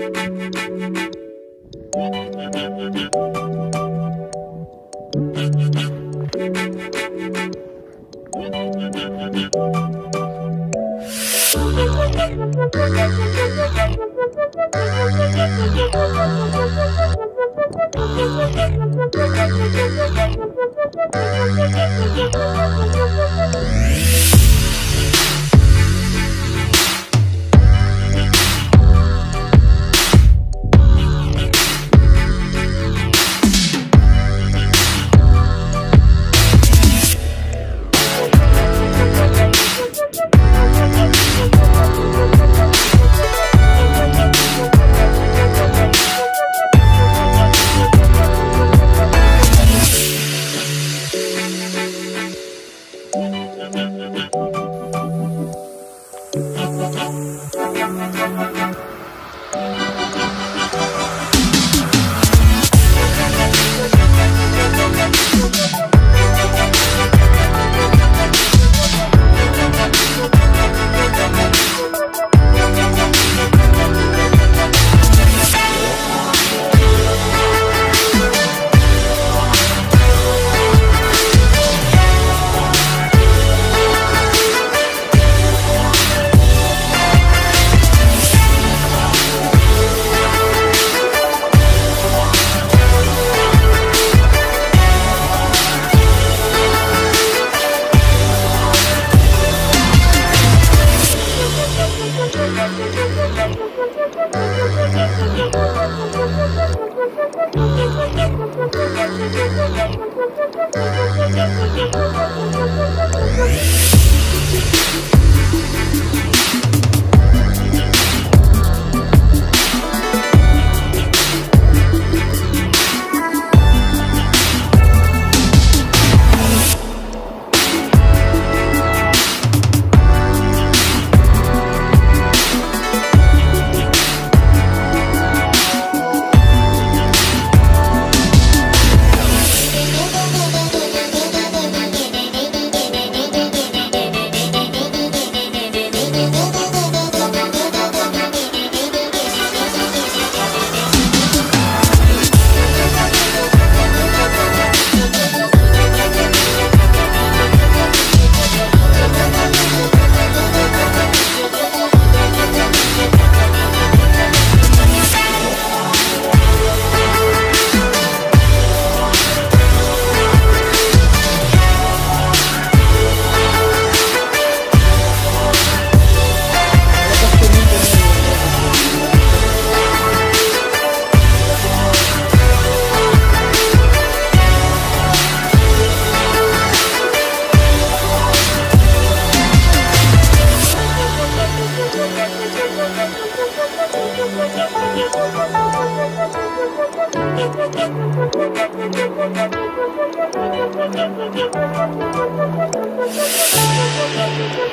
Thank